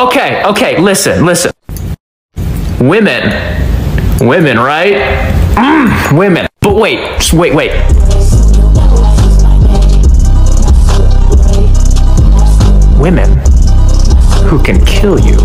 Okay, okay, listen, listen. Women. Women, right? Mm, women. But wait, just wait, wait. Women who can kill you.